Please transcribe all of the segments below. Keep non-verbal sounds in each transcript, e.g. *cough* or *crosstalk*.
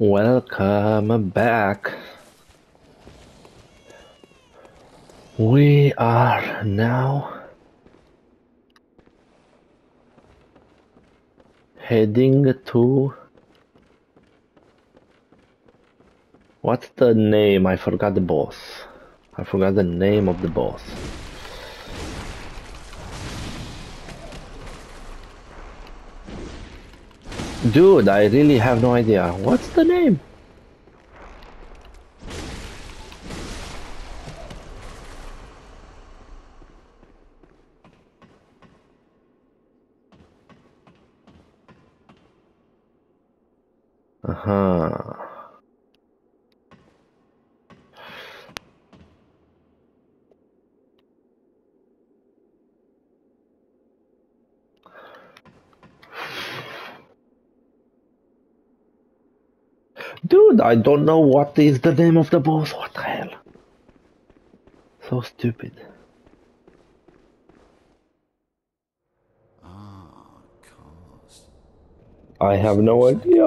Welcome back. We are now heading to what's the name? I forgot the boss. I forgot the name of the boss. Dude, I really have no idea. What's the name? Uh-huh. Dude, I don't know what is the name of the boss. What the hell? So stupid. I have no idea.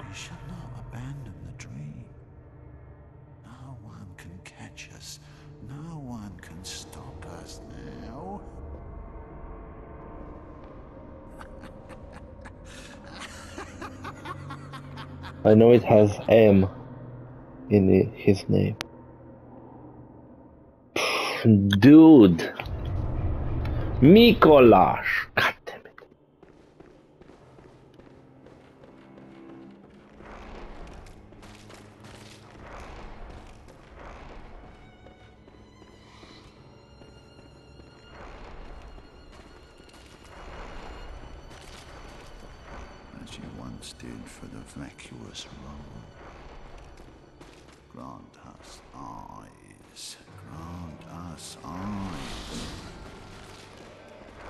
We shall not abandon the dream. No one can catch us. No one can stop us now. I know it has M in his name. Dude. Micolash. Once did for the vacuous Rom. Grant us eyes, grant us eyes.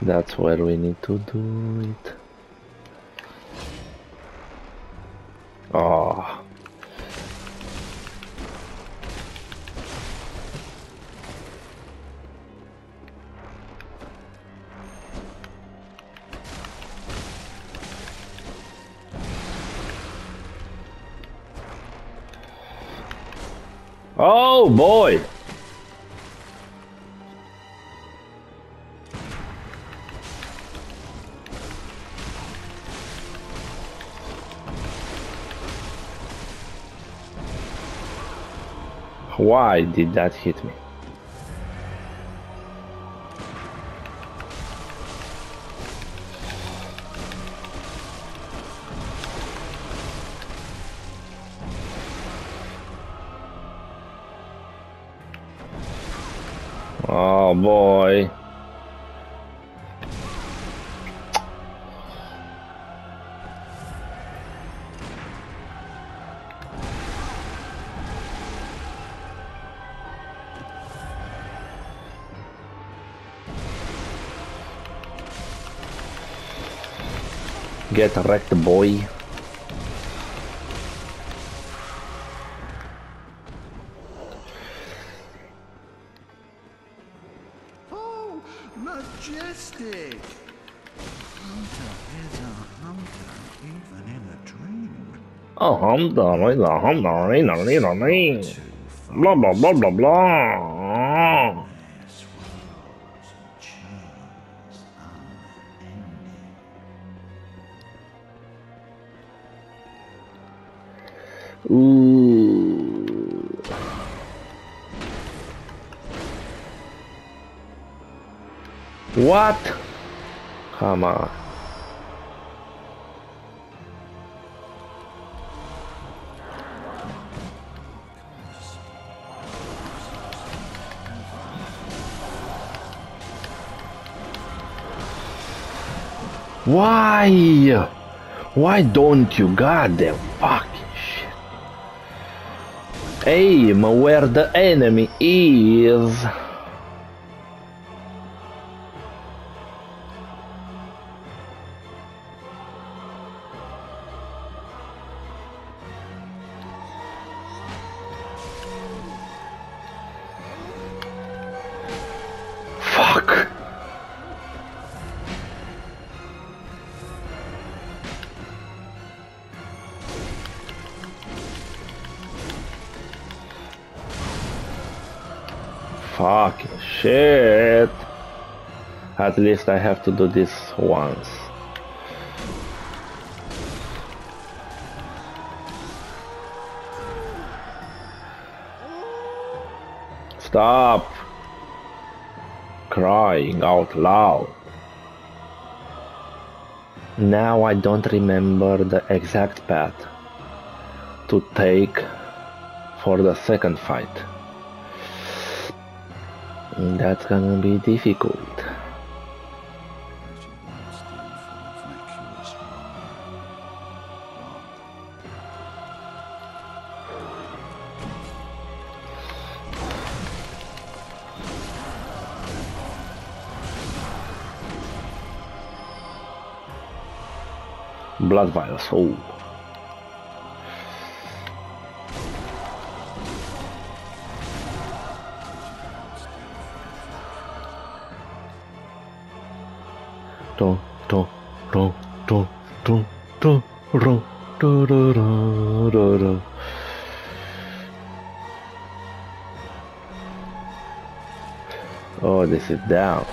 That's where we need to do it. Why did that hit me? Get wrecked, boy. Oh, majestic! Hunter is a hunter, even in a dream. Oh, with the I'm done with the little far Blah blah blah blah blah. Ooh. What? Come on. Why? Why don't you goddamn shit? Aim where the enemy is. At least I have to do this once. Stop crying out loud. Now I don't remember the exact path to take for the second fight. That's gonna be difficult. Blood vials. Oh. Do, do, do, do, do, do, do, do, do, do, do, do. Oh, this is down.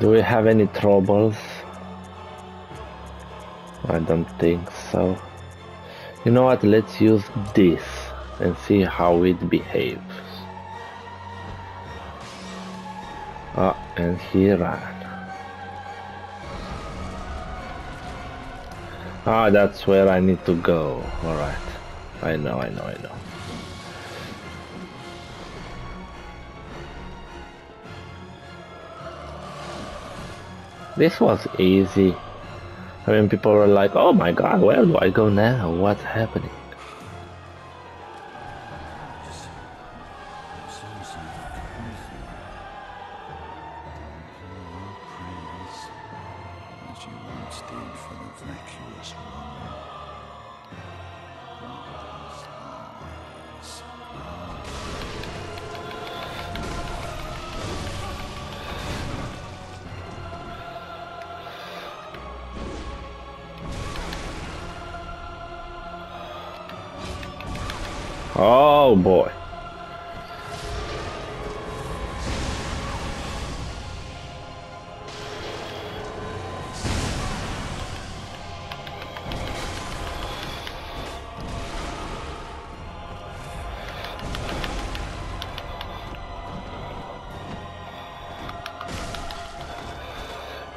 Do we have any troubles? I don't think so. You know what? Let's use this and see how it behaves. Ah, and he ran. Ah, that's where I need to go. Alright. I know, I know, I know. This was easy. I mean, people were like, oh my god, where do I go now? What's happening?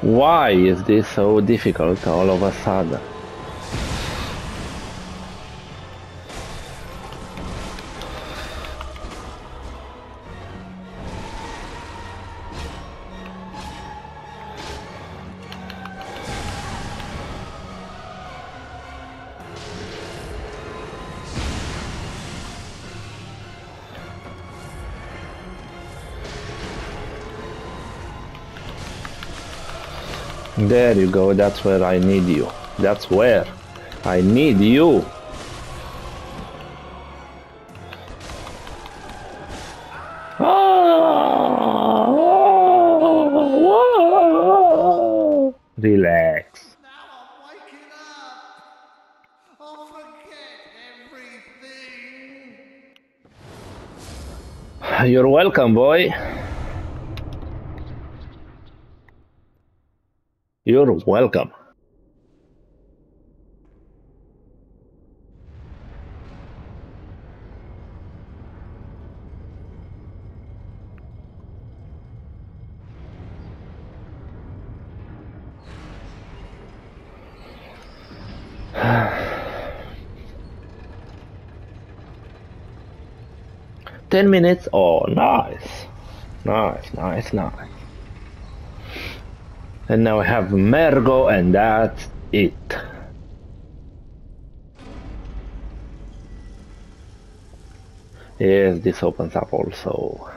Why is this so difficult all of a sudden? Mm. There you go, that's where I need you. That's where I need you. Ah, Relax. You're welcome, boy. You're welcome. *sighs* Ten minutes? Oh, nice. Nice, nice, nice. And now I have Mergo, and that's it. Yes, this opens up also.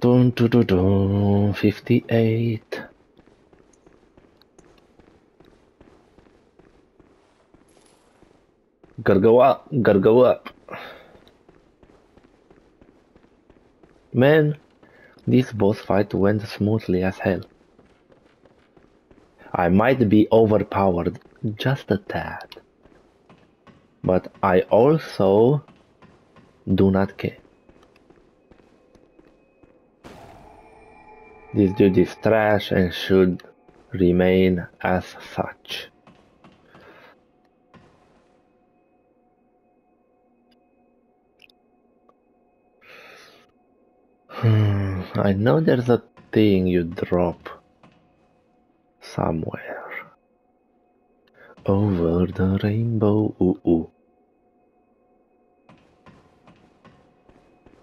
Dun, dun, dun, dun, 58. Gotta go up, gotta go up. Man, this boss fight went smoothly as hell. I might be overpowered just a tad. But I also do not care. This dude is trash and should remain as such. Hmm, I know there's a thing you drop somewhere. Over the rainbow, ooh ooh.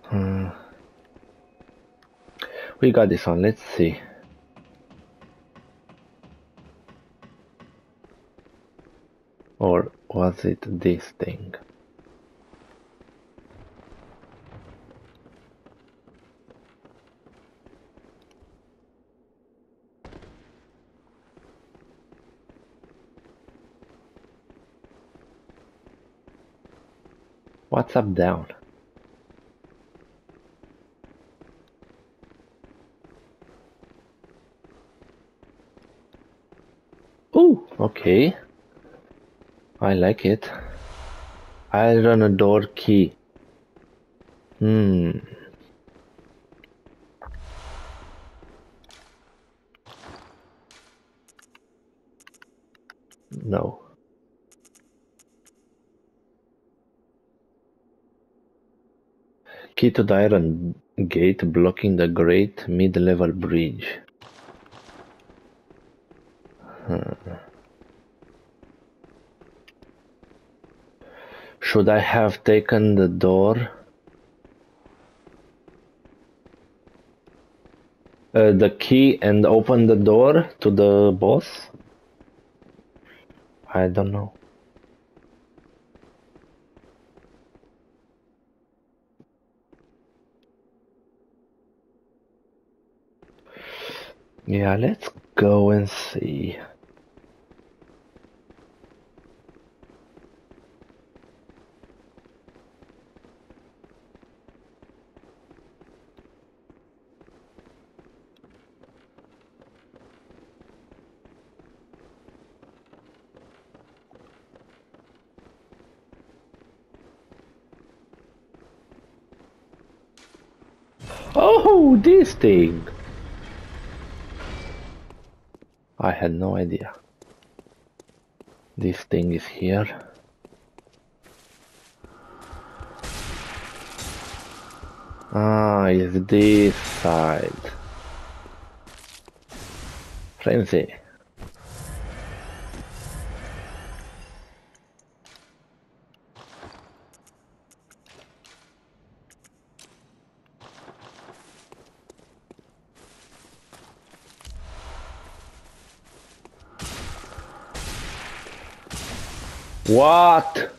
Hmm. We got this one, let's see. Or was it this thing? What's up down? Ooh, okay. I like it. Iron door key. Hmm. No. Key to the iron gate blocking the great mid-level bridge. Hmm. Should I have taken the door? Uh, the key and open the door to the boss? I don't know. Yeah, let's go and see. Oh, this thing! I had no idea. This thing is here. Ah, it's this side. Frenzy. What?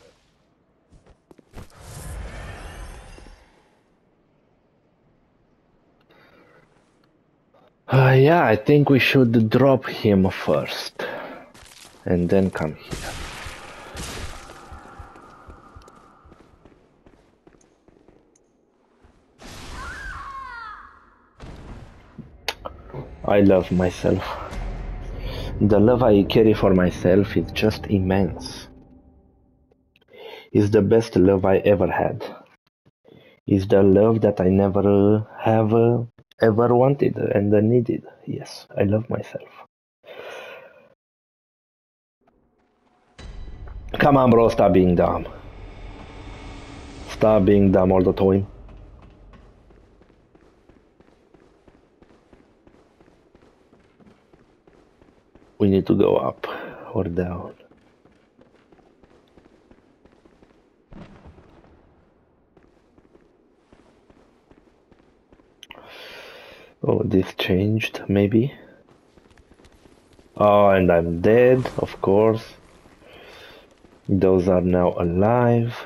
Uh, yeah, I think we should drop him first. And then come here. I love myself. The love I carry for myself is just immense. It's the best love I ever had. Is the love that I never have uh, ever wanted and needed. Yes, I love myself. Come on, bro, stop being dumb. Stop being dumb all the time. We need to go up or down. Oh, this changed, maybe? Oh, and I'm dead, of course. Those are now alive.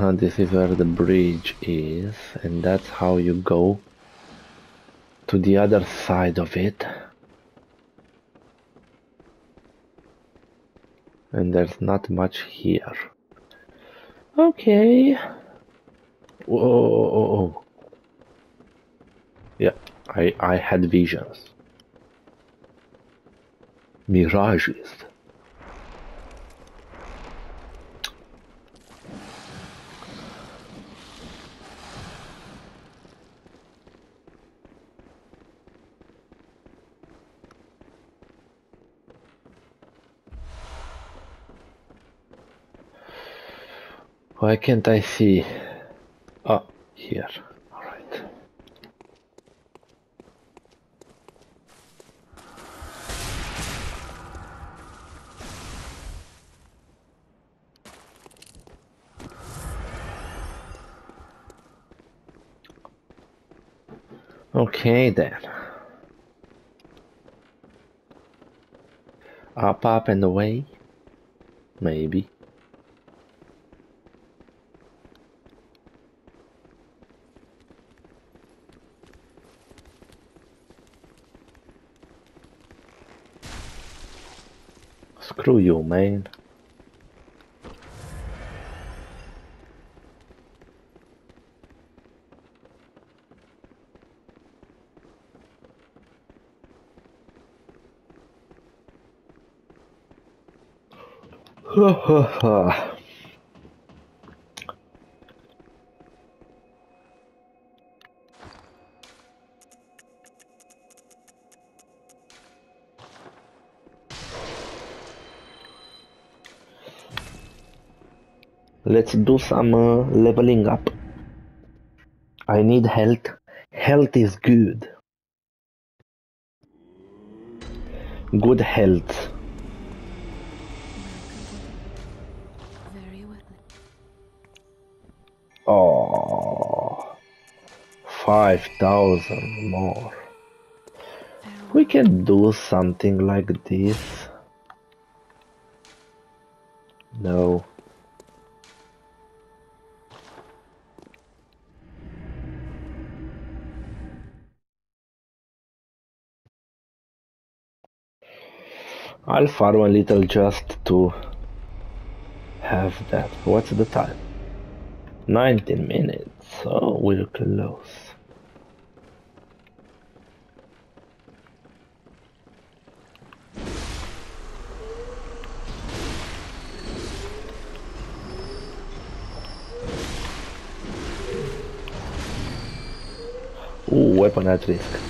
Uh-huh, this is where the bridge is, and that's how you go to the other side of it. And there's not much here. Okay. Whoa, whoa, whoa. Yeah, I, I had visions. Mirages. Why can't I see? Oh, here. Alright. Okay then. Up, up and away? Maybe. Screw you, man. Let's do some uh, leveling up. I need health. Health is good. Good health. Oh, 5,000 more. We can do something like this. I'll farm a little just to have that. What's the time? 19 minutes. So we're close. Ooh, weapon at risk.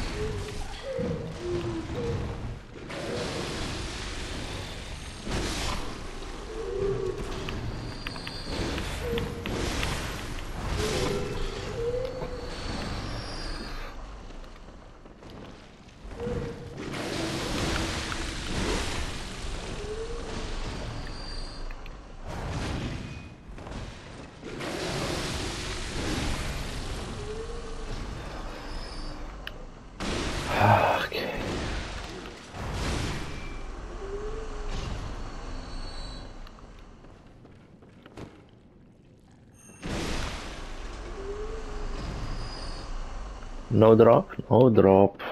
No drop, no drop.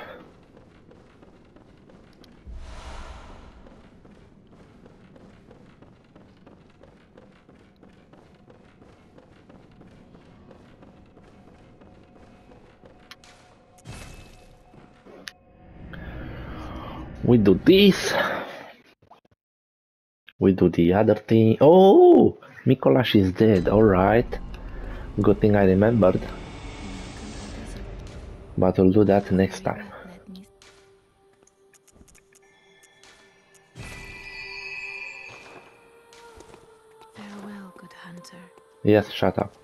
We do this. We do the other thing. Oh, Micolash is dead. All right. Good thing I remembered. But we'll do that next time. Farewell, good hunter. Yes, shut up.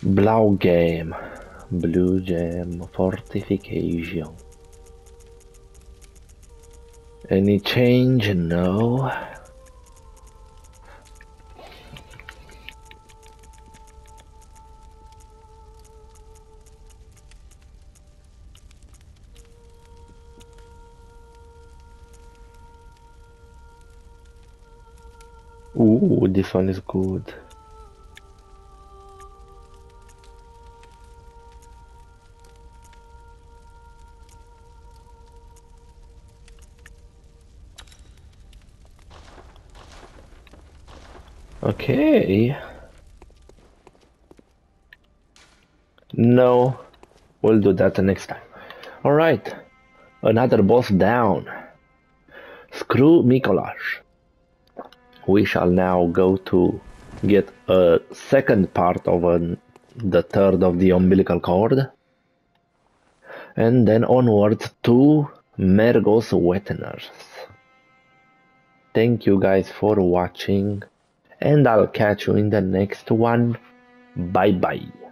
Blau game. Blue gem fortification. Any change? No. Ooh, this one is good. Okay. No, we'll do that next time. Alright, another boss down. Screw Micolash. We shall now go to get a second part of an, the third of the umbilical cord. And then onwards to Mergo's Wet Nurse. Thank you guys for watching and I'll catch you in the next one. Bye bye.